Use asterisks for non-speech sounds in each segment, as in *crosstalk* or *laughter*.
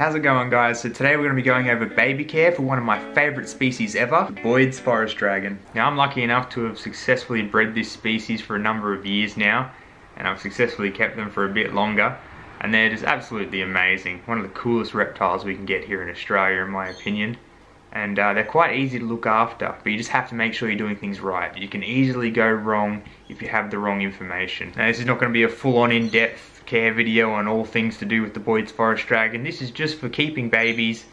How's it going guys? So today we're going to be going over baby care for one of my favourite species ever, Boyd's Forest Dragon. Now I'm lucky enough to have successfully bred this species for a number of years now and I've successfully kept them for a bit longer and they're just absolutely amazing. One of the coolest reptiles we can get here in Australia in my opinion and uh, they're quite easy to look after but you just have to make sure you're doing things right. You can easily go wrong if you have the wrong information. Now this is not going to be a full-on in-depth care video on all things to do with the Boyd's Forest Dragon. This is just for keeping babies,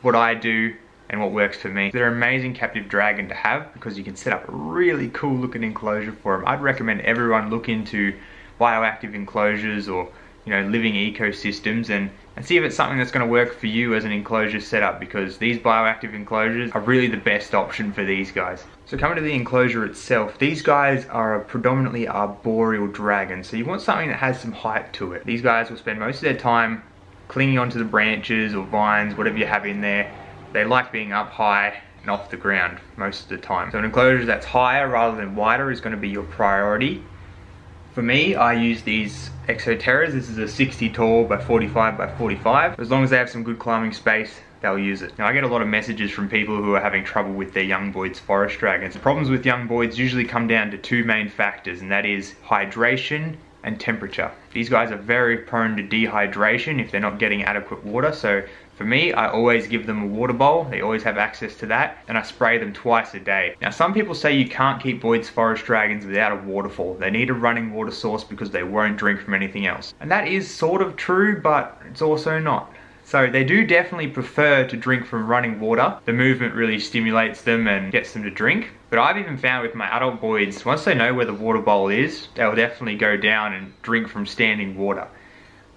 what I do and what works for me. They're an amazing captive dragon to have because you can set up a really cool looking enclosure for them. I'd recommend everyone look into bioactive enclosures or you know living ecosystems and and see if it's something that's going to work for you as an enclosure setup because these bioactive enclosures are really the best option for these guys. So coming to the enclosure itself, these guys are predominantly arboreal dragon, so you want something that has some height to it. These guys will spend most of their time clinging onto the branches or vines, whatever you have in there. They like being up high and off the ground most of the time. So an enclosure that's higher rather than wider is going to be your priority. For me, I use these Exoterras. This is a 60 tall by 45 by 45. As long as they have some good climbing space, they'll use it. Now I get a lot of messages from people who are having trouble with their young Boyd's forest dragons. The problems with young Boyds usually come down to two main factors and that is hydration and temperature. These guys are very prone to dehydration if they're not getting adequate water so for me, I always give them a water bowl. They always have access to that. And I spray them twice a day. Now, some people say you can't keep Boyd's Forest Dragons without a waterfall. They need a running water source because they won't drink from anything else. And that is sort of true, but it's also not. So they do definitely prefer to drink from running water. The movement really stimulates them and gets them to drink. But I've even found with my adult boys, once they know where the water bowl is, they'll definitely go down and drink from standing water.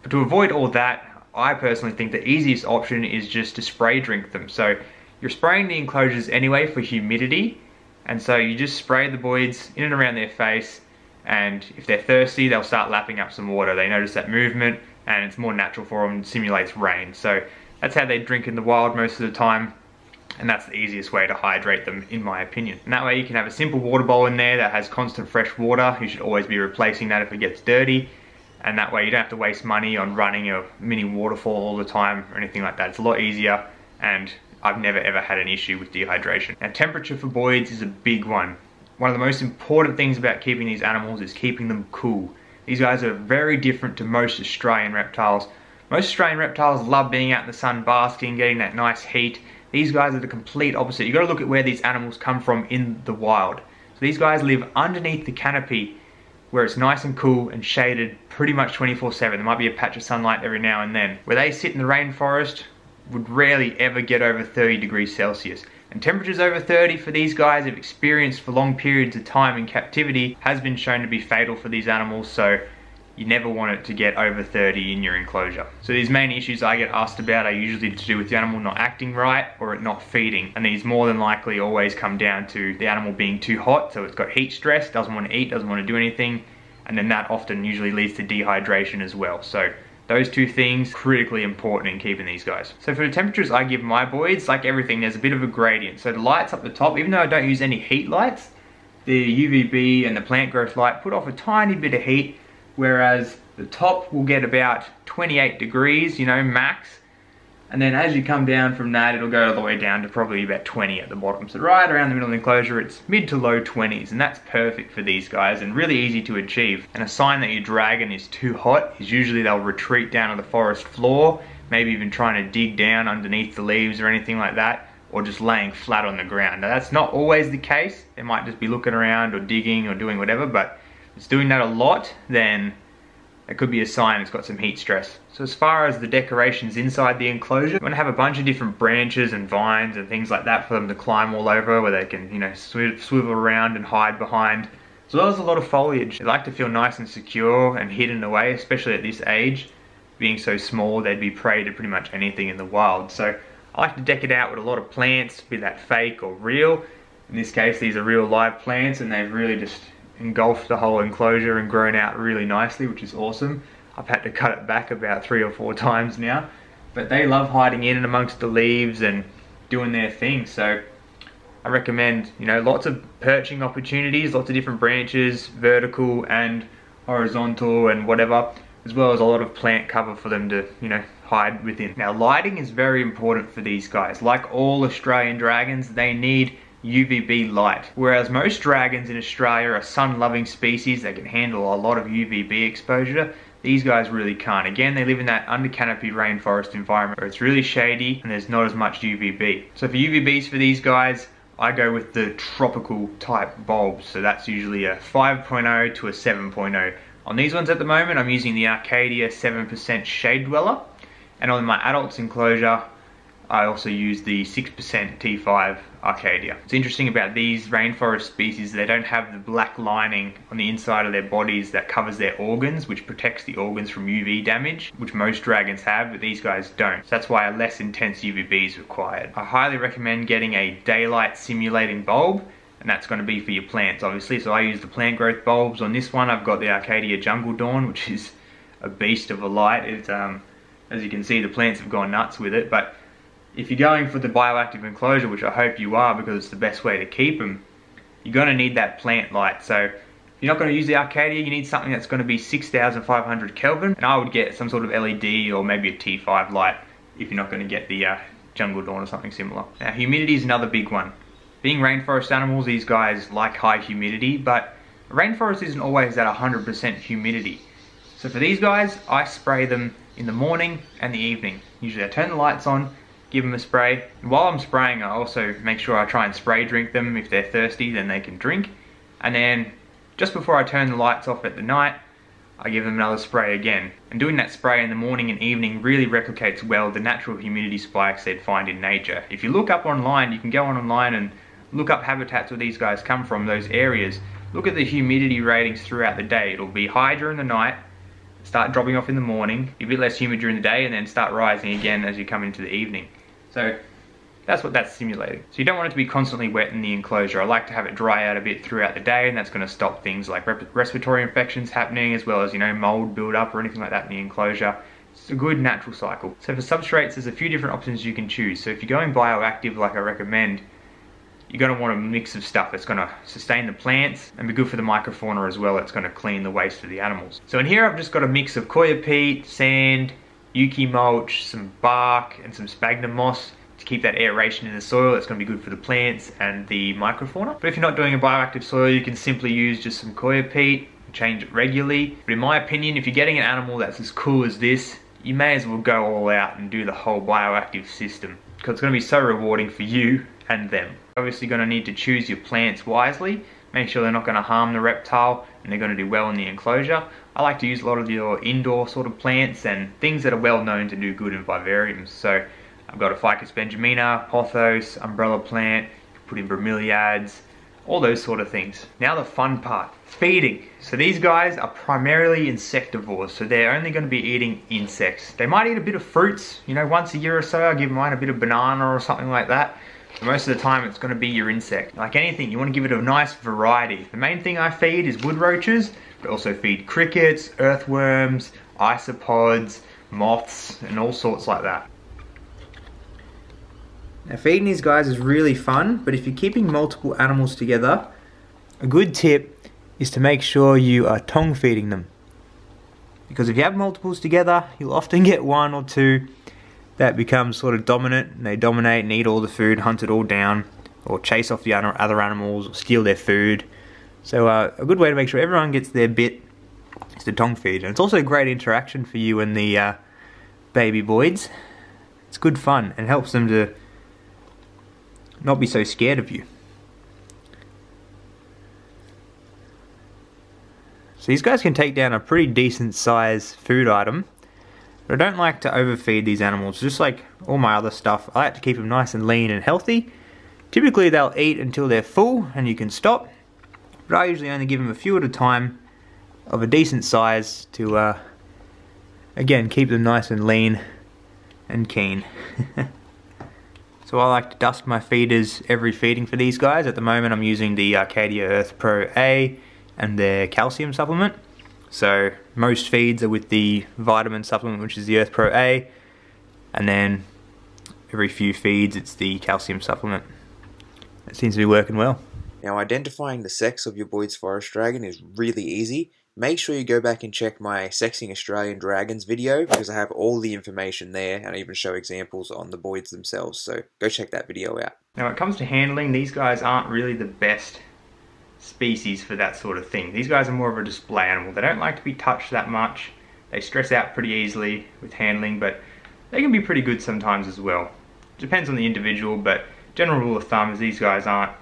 But to avoid all that, I personally think the easiest option is just to spray drink them. So you're spraying the enclosures anyway for humidity, and so you just spray the Boyds in and around their face, and if they're thirsty, they'll start lapping up some water. They notice that movement, and it's more natural for them, simulates rain. So that's how they drink in the wild most of the time, and that's the easiest way to hydrate them, in my opinion. And that way you can have a simple water bowl in there that has constant fresh water. You should always be replacing that if it gets dirty and that way you don't have to waste money on running a mini waterfall all the time or anything like that. It's a lot easier and I've never ever had an issue with dehydration. Now temperature for Boyds is a big one. One of the most important things about keeping these animals is keeping them cool. These guys are very different to most Australian reptiles. Most Australian reptiles love being out in the sun basking, getting that nice heat. These guys are the complete opposite. You've got to look at where these animals come from in the wild. So these guys live underneath the canopy where it's nice and cool and shaded pretty much 24-7. There might be a patch of sunlight every now and then. Where they sit in the rainforest would rarely ever get over 30 degrees Celsius. And temperatures over 30 for these guys have experienced for long periods of time in captivity has been shown to be fatal for these animals. So you never want it to get over 30 in your enclosure. So these main issues I get asked about are usually to do with the animal not acting right or it not feeding. And these more than likely always come down to the animal being too hot, so it's got heat stress, doesn't want to eat, doesn't want to do anything, and then that often usually leads to dehydration as well. So those two things critically important in keeping these guys. So for the temperatures I give my Boyds, like everything, there's a bit of a gradient. So the lights up the top, even though I don't use any heat lights, the UVB and the plant growth light put off a tiny bit of heat whereas the top will get about 28 degrees, you know, max. And then as you come down from that, it'll go all the way down to probably about 20 at the bottom. So right around the middle of the enclosure, it's mid to low 20s, and that's perfect for these guys and really easy to achieve. And a sign that your dragon is too hot is usually they'll retreat down to the forest floor, maybe even trying to dig down underneath the leaves or anything like that, or just laying flat on the ground. Now that's not always the case. They might just be looking around or digging or doing whatever, but it's doing that a lot, then it could be a sign it's got some heat stress. So as far as the decorations inside the enclosure, you want to have a bunch of different branches and vines and things like that for them to climb all over where they can, you know, sw swivel around and hide behind. As well as a lot of foliage. They like to feel nice and secure and hidden away, especially at this age. Being so small, they'd be prey to pretty much anything in the wild. So I like to deck it out with a lot of plants, be that fake or real. In this case, these are real live plants and they've really just engulfed the whole enclosure and grown out really nicely, which is awesome. I've had to cut it back about three or four *laughs* times now. But they love hiding in and amongst the leaves and doing their thing. So I recommend, you know, lots of perching opportunities, lots of different branches, vertical and horizontal and whatever. as well as a lot of plant cover for them to, you know, hide within. Now lighting is very important for these guys. Like all Australian dragons, they need UVB light. Whereas most dragons in Australia are sun-loving species that can handle a lot of UVB exposure, these guys really can't. Again, they live in that under canopy rainforest environment where it's really shady and there's not as much UVB. So for UVBs for these guys, I go with the tropical type bulbs. So that's usually a 5.0 to a 7.0. On these ones at the moment, I'm using the Arcadia 7% Shade Dweller. And on my adults enclosure, I also use the 6% T5 Arcadia. What's interesting about these rainforest species, they don't have the black lining on the inside of their bodies that covers their organs, which protects the organs from UV damage, which most dragons have, but these guys don't. So that's why a less intense UVB is required. I highly recommend getting a daylight simulating bulb, and that's going to be for your plants obviously. So I use the plant growth bulbs. On this one I've got the Arcadia Jungle Dawn, which is a beast of a light. It's, um, as you can see the plants have gone nuts with it, but if you're going for the bioactive enclosure, which I hope you are because it's the best way to keep them, you're going to need that plant light. So if you're not going to use the Arcadia, you need something that's going to be 6500 Kelvin. And I would get some sort of LED or maybe a T5 light if you're not going to get the uh, Jungle Dawn or something similar. Now humidity is another big one. Being rainforest animals, these guys like high humidity, but rainforest isn't always at 100% humidity. So for these guys, I spray them in the morning and the evening. Usually I turn the lights on give them a spray. And while I'm spraying, I also make sure I try and spray drink them. If they're thirsty, then they can drink. And then just before I turn the lights off at the night, I give them another spray again. And doing that spray in the morning and evening really replicates well the natural humidity spikes they'd find in nature. If you look up online, you can go on online and look up habitats where these guys come from, those areas. Look at the humidity ratings throughout the day. It'll be high during the night, start dropping off in the morning, a bit less humid during the day, and then start rising again as you come into the evening. So that's what that's simulating. So you don't want it to be constantly wet in the enclosure. I like to have it dry out a bit throughout the day and that's going to stop things like respiratory infections happening as well as, you know, mold buildup or anything like that in the enclosure. It's a good natural cycle. So for substrates, there's a few different options you can choose. So if you're going bioactive like I recommend, you're going to want a mix of stuff that's going to sustain the plants and be good for the microfauna as well. It's going to clean the waste of the animals. So in here I've just got a mix of coir peat, sand, Euki mulch, some bark, and some sphagnum moss to keep that aeration in the soil. That's going to be good for the plants and the microfauna. But if you're not doing a bioactive soil, you can simply use just some coir peat, change it regularly. But in my opinion, if you're getting an animal that's as cool as this, you may as well go all out and do the whole bioactive system because it's going to be so rewarding for you and them. Obviously going to need to choose your plants wisely make sure they're not going to harm the reptile and they're going to do well in the enclosure. I like to use a lot of your indoor sort of plants and things that are well known to do good in vivariums. So I've got a Ficus benjamina, pothos, umbrella plant, put in bromeliads, all those sort of things. Now the fun part, feeding. So these guys are primarily insectivores, so they're only going to be eating insects. They might eat a bit of fruits, you know, once a year or so, I give mine a bit of banana or something like that most of the time it's going to be your insect. Like anything, you want to give it a nice variety. The main thing I feed is wood roaches, but also feed crickets, earthworms, isopods, moths, and all sorts like that. Now feeding these guys is really fun, but if you're keeping multiple animals together, a good tip is to make sure you are tongue feeding them. Because if you have multiples together, you'll often get one or two that becomes sort of dominant and they dominate and eat all the food, hunt it all down, or chase off the other animals, or steal their food. So uh, a good way to make sure everyone gets their bit is to tongue feed. And it's also a great interaction for you and the uh, baby boys. It's good fun and helps them to not be so scared of you. So these guys can take down a pretty decent size food item but I don't like to overfeed these animals, just like all my other stuff. I like to keep them nice and lean and healthy. Typically they'll eat until they're full and you can stop. But I usually only give them a few at a time of a decent size to, uh, again, keep them nice and lean and keen. *laughs* so I like to dust my feeders every feeding for these guys. At the moment I'm using the Arcadia Earth Pro A and their calcium supplement. So most feeds are with the vitamin supplement, which is the Earth Pro A, and then every few feeds it's the calcium supplement. It seems to be working well. Now identifying the sex of your Boyd's Forest Dragon is really easy make sure you go back and check my Sexing Australian Dragons video because I have all the information there and I even show examples on the Boyds themselves. So go check that video out. Now when it comes to handling, these guys aren't really the best species for that sort of thing. These guys are more of a display animal. They don't like to be touched that much. They stress out pretty easily with handling, but they can be pretty good sometimes as well. Depends on the individual, but general rule of thumb is these guys aren't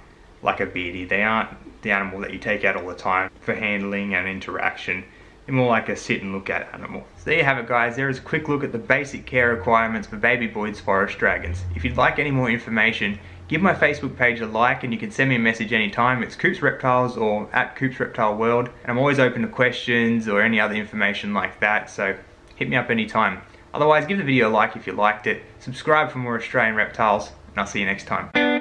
like a beardy. They aren't the animal that you take out all the time for handling and interaction. They're more like a sit and look at animal. So there you have it guys, there is a quick look at the basic care requirements for baby Boyd's forest dragons. If you'd like any more information, give my Facebook page a like and you can send me a message anytime. It's Coop's Reptiles or at Coops Reptile World. And I'm always open to questions or any other information like that, so hit me up anytime. Otherwise, give the video a like if you liked it, subscribe for more Australian reptiles, and I'll see you next time.